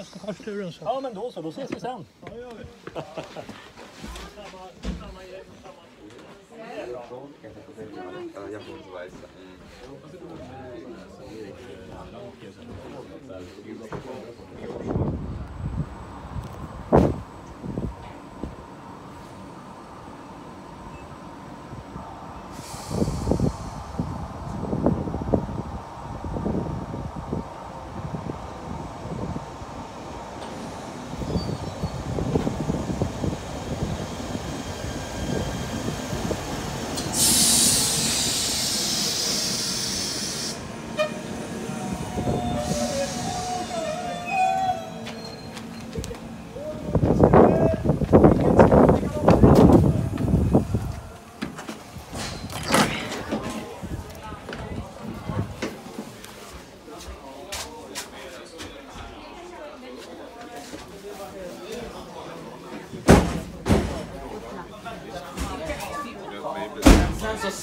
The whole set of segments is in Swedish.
åka Östersjöturen så. Ja men då så, då ses vi sen. Ja, det gör vi.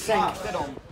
sänk dem.